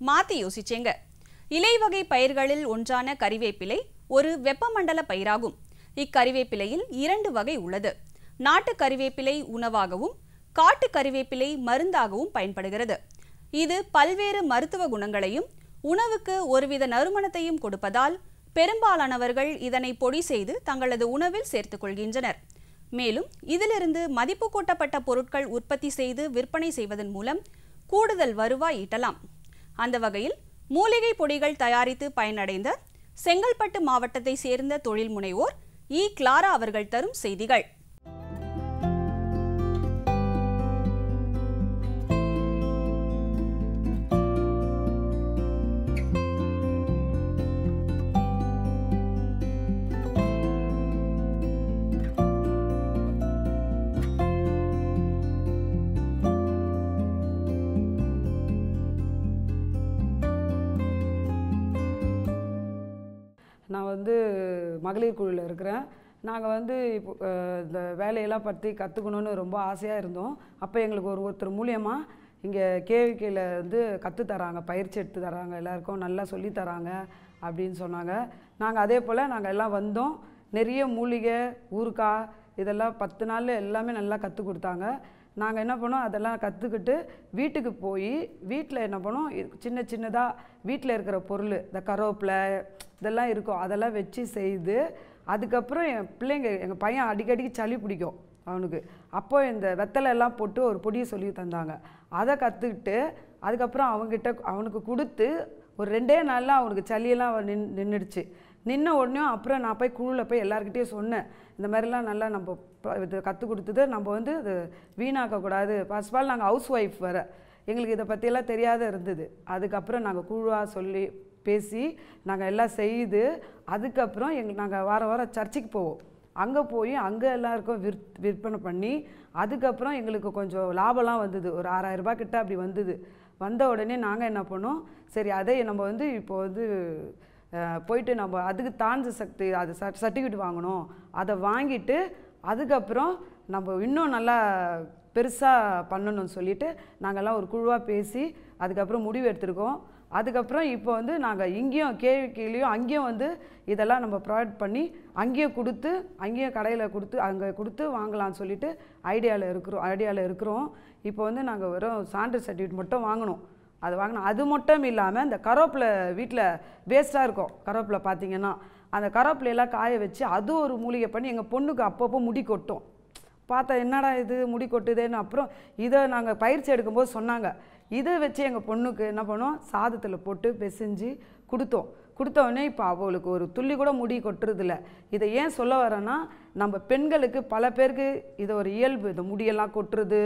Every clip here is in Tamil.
மாத்தி யோசிச்சேங்க. இலைவகை பயிர்களில் ஒன்றான கறிவேப்பிலை ஒரு வெப்பமண்டல பயிராகும். இக்கறிவேப்பிலையில் இரண்டு வகை உள்ளது. நாட்டு கறிவேப்பிலை உணவாகவும் காட்டு கறிவேப்பிலை மருந்தாகவும் பயன்படுகிறது. இது பல்வேறு மருத்துவ குணங்களையும் உணவுக்கு ஒருவித நறுமணத்தையும் கொடுப்பதால் பெரும்பாலானவர்கள் இதனை பொடி செய்து தங்களது உணவில் சேர்த்துக் கொள்கின்றனர். மேலும் இதிலிருந்து மதிப்பு கூட்டப்பட்ட பொருட்கள் உற்பத்தி செய்து விற்பனை செய்வதன் மூலம் கூடுதல் வருவாய் ஈட்டலாம். அந்த வகையில் மூலிகை பொடிகள் தயாரித்து பயனடைந்த செங்கல்பட்டு மாவட்டத்தை சேர்ந்த தொழில் முனைவோர் இ கிளாரா அவர்கள் தரும் செய்திகள். நான் வந்து மகளிர் குழுவில் இருக்கிறேன். நாங்கள் வந்து இப்போ இந்த வேலையெல்லாம் பற்றி கற்றுக்கணுன்னு ரொம்ப ஆசையாக இருந்தோம். அப்போ எங்களுக்கு ஒரு ஒருத்தர் மூலியமாக இங்கே கேவிக்கையில் வந்து கற்றுத்தராங்க பயிற்சி எடுத்து தராங்க எல்லாருக்கும் நல்லா சொல்லி தராங்க அப்படின்னு சொன்னாங்க. நாங்கள் அதே போல் நாங்கள் எல்லாம் வந்தோம். நிறைய மூலிகை ஊறுகாய் இதெல்லாம் பத்து நாளில் எல்லாமே நல்லா கற்றுக் கொடுத்தாங்க. நாங்கள் என்ன பண்ணோம்? அதெல்லாம் கற்றுக்கிட்டு வீட்டுக்கு போய் வீட்டில் என்ன பண்ணோம்? சின்ன சின்னதாக வீட்டில் இருக்கிற பொருள் இந்த கருவேப்பிலை இதெல்லாம் இருக்கும். அதெல்லாம் வச்சு செய்து அதுக்கப்புறம் என் பிள்ளைங்க எங்கள் பையன் அடிக்கடிக்கு சளி பிடிக்கும் அவனுக்கு. அப்போ இந்த வெத்தலை எல்லாம் போட்டு ஒரு பொடியை சொல்லி தந்தாங்க. அதை கற்றுக்கிட்டு அதுக்கப்புறம் அவங்ககிட்ட அவனுக்கு கொடுத்து ஒரு ரெண்டே நாளில் அவனுக்கு சளியெல்லாம் நின் நின்றுடுச்சு நின்ன உடனே அப்புறம் நான் போய் குழுவில் போய் எல்லாருக்கிட்டேயும் சொன்னேன். இந்த மாதிரிலாம் நல்லா நம்ம ப- இது கற்றுக் கொடுத்தது. நம்ம வந்து அது வீணாக்கக்கூடாது ஃபர்ஸ்ட் ஆஃப் ஆல் நாங்கள் ஹவுஸ் ஒய்ஃப் வர எங்களுக்கு இதை பற்றியெல்லாம் தெரியாத இருந்தது. அதுக்கப்புறம் நாங்கள் குழுவாக சொல்லி பேசி நாங்கள் எல்லாம் செய்து அதுக்கப்புறம் எங்கள் நாங்கள் வார வாரம் சர்ச்சுக்கு போவோம். அங்கே போய் அங்கே எல்லாருக்கும் விற் விற்பனை பண்ணி அதுக்கப்புறம் எங்களுக்கு கொஞ்சம் லாபம்லாம் வந்தது. ஒரு ஆறாயிரம் கிட்ட அப்படி வந்தது. வந்த உடனே நாங்கள் என்ன பண்ணோம்? சரி அதை நம்ம வந்து இப்போ வந்து போயிட்டு நம்ம அதுக்கு தாழ்ந்த சக்தி அது சர்டிஃபிகேட் வாங்கணும். அதை வாங்கிட்டு அதுக்கப்புறம் நம்ம இன்னும் நல்லா பெருசாக பண்ணணும்னு சொல்லிட்டு நாங்கள்லாம் ஒரு குழுவாக பேசி அதுக்கப்புறம் முடிவு எடுத்திருக்கோம். அதுக்கப்புறம் இப்போ வந்து நாங்கள் இங்கேயும் கேவிக்கிலையும் அங்கேயும் வந்து இதெல்லாம் நம்ம ப்ரொவைட் பண்ணி அங்கேயும் கொடுத்து அங்கேயும் கடையில் கொடுத்து அங்கே கொடுத்து வாங்கலாம்னு சொல்லிட்டு ஐடியாவில் இருக்கிறோம் ஐடியாவில் இருக்கிறோம். இப்போ வந்து நாங்கள் வெறும் சான்று சர்டிஃபிகேட் மட்டும் வாங்கணும். அது வாங்கினோம் அது மட்டும் இல்லாமல் இந்த கருவேப்பிலை வீட்டில் வேஸ்ட்டாக இருக்கும். கருவேப்பிலை பார்த்தீங்கன்னா அந்த கருவேப்பிலையெல்லாம் காய வச்சு அது ஒரு மூலிகை பண்ணி எங்கள் பொண்ணுக்கு அப்பப்போ முடி கொட்டும். பார்த்தா என்னடா இது முடி கொட்டுதேன்னு? அப்புறம் இதை நாங்கள் பயிற்சி எடுக்கும்போது சொன்னாங்க. இதை வச்சு எங்கள் பொண்ணுக்கு என்ன பண்ணோம் சாதத்தில் போட்டு பிசைஞ்சு கொடுத்தோம். கொடுத்தவொடனே இப்போ அவளுக்கு ஒரு துள்ளி கூட முடி கொட்டுறதில்ல. இதை ஏன் சொல்ல வரேன்னா நம்ம பெண்களுக்கு பல பேருக்கு இது ஒரு இயல்பு. இந்த முடியெல்லாம் கொட்டுறது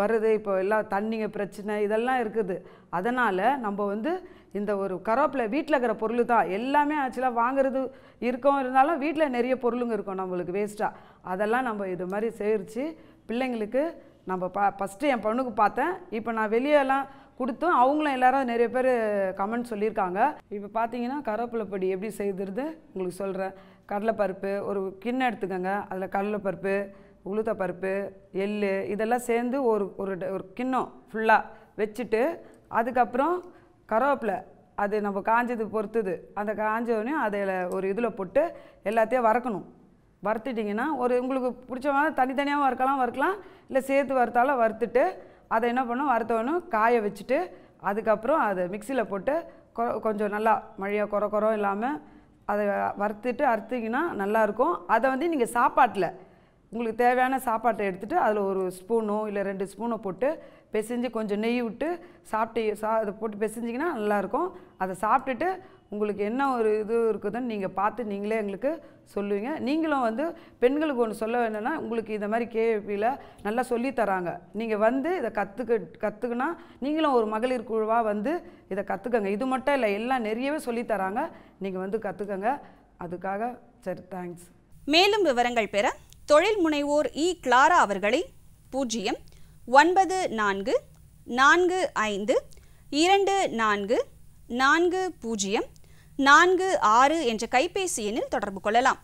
வருது இப்போ எல்லாம் தண்ணிங்க பிரச்சனை இதெல்லாம் இருக்குது. அதனால் நம்ம வந்து இந்த ஒரு கரோப்பில் வீட்டில் இருக்கிற பொருள் தான். எல்லாமே ஆக்சுவலாக வாங்குறது இருக்கும் இருந்தாலும் வீட்டில் நிறைய பொருளுங்க இருக்கும் நம்மளுக்கு வேஸ்ட்டாக அதெல்லாம் நம்ம இது மாதிரி சேகரித்து பிள்ளைங்களுக்கு நம்ம பா ஃபஸ்ட்டு என் பொண்ணுக்கு பார்த்தேன். இப்போ நான் வெளியெல்லாம் கொடுத்தும் அவங்களும் எல்லாரும் நிறைய பேர் கமெண்ட் சொல்லியிருக்காங்க. இப்போ பார்த்தீங்கன்னா கருவேப்பிலப்பொடி எப்படி செய்கிறது உங்களுக்கு சொல்கிறேன் கடலைப்பருப்பு ஒரு கிண்ணம் எடுத்துக்கோங்க. அதில் கடலைப்பருப்பு உளுத்தப்பருப்பு எள் இதெல்லாம் சேர்ந்து ஒரு ஒரு ட- ஒரு கிண்ணம் ஃபுல்லாக வச்சுட்டு அதுக்கப்புறம் கருவேப்பிலை அது நம்ம காஞ்சது பொறுத்துது. அந்த காஞ்ச உடனே அதில் ஒரு இதில் போட்டு எல்லாத்தையும் வறக்கணும். வறுத்துட்டிங்கன்னா ஒரு உங்களுக்கு பிடிச்ச மாதிரி தனித்தனியாகவும் வறுக்கலாம் வறுக்கலாம். இல்லை சேர்த்து வறுத்தாலும் வறுத்துட்டு அதை என்ன பண்ணும்? வறுத்தவனும் காய வச்சுட்டு அதுக்கப்புறம் அதை மிக்சியில் போட்டு கொ- கொஞ்சம் நல்லா மழையாக குறை குறம் இல்லாமல் அதை வறுத்துட்டு அறுத்தீங்கன்னா நல்லாயிருக்கும் அதை வந்து நீங்கள் சாப்பாட்டில் உங்களுக்கு தேவையான சாப்பாட்டை எடுத்துகிட்டு அதில் ஒரு ஸ்பூனோ இல்லை ரெண்டு ஸ்பூனோ போட்டு பிசைஞ்சு கொஞ்சம் நெய் விட்டு சாப்பிட்டு சா அதை போட்டு பிசைஞ்சிங்கன்னா நல்லாயிருக்கும். அதை சாப்பிட்டுட்டு உங்களுக்கு என்ன ஒரு இது இருக்குதுன்னு நீங்கள் பார்த்து நீங்களே எங்களுக்கு சொல்லுவீங்க. நீங்களும் வந்து பெண்களுக்கு ஒன்று சொல்ல வேணும்னா உங்களுக்கு இந்த மாதிரி கேபியில் நல்லா சொல்லித் தராங்க. நீங்கள் வந்து இதை கற்றுக்க கற்றுக்குனா நீங்களும் ஒரு மகளிர் குழுவாக வந்து இதை கற்றுக்கங்க இது மட்டும் இல்லை எல்லாம் நிறையவே சொல்லித் தராங்க. நீங்கள் வந்து கற்றுக்கங்க அதுக்காக சரி தேங்க்ஸ் மேலும் விவரங்கள் பெற தொழில் முனைவோர் இ. கிளாரா அவர்களை பூஜ்ஜியம் ஒன்பது நான்கு நான்கு ஐந்து இரண்டு நான்கு நான்கு பூஜ்ஜியம் நான்கு ஆறு என்ற கைபேசி எண்ணில் தொடர்பு கொள்ளலாம்.